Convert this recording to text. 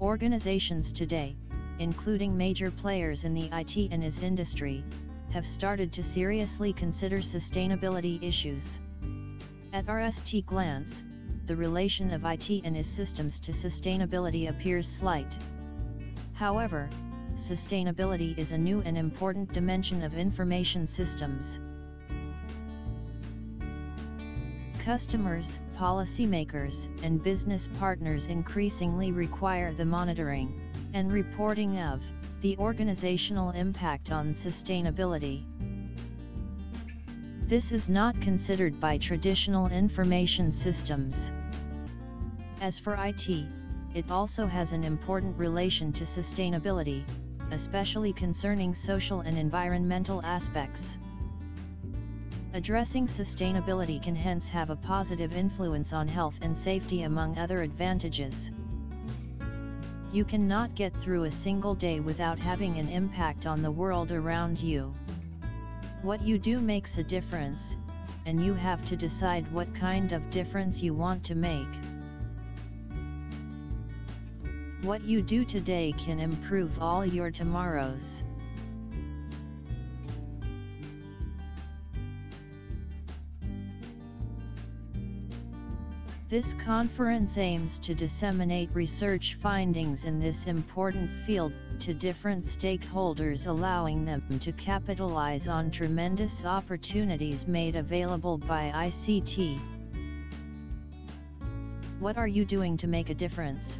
Organizations today, including major players in the IT and IS industry, have started to seriously consider sustainability issues. At RST glance, the relation of IT and IS systems to sustainability appears slight. However, sustainability is a new and important dimension of information systems. Customers, policymakers, and business partners increasingly require the monitoring and reporting of the organizational impact on sustainability. This is not considered by traditional information systems. As for IT, it also has an important relation to sustainability, especially concerning social and environmental aspects. Addressing sustainability can hence have a positive influence on health and safety among other advantages. You cannot get through a single day without having an impact on the world around you. What you do makes a difference, and you have to decide what kind of difference you want to make. What you do today can improve all your tomorrows. This conference aims to disseminate research findings in this important field to different stakeholders allowing them to capitalize on tremendous opportunities made available by ICT. What are you doing to make a difference?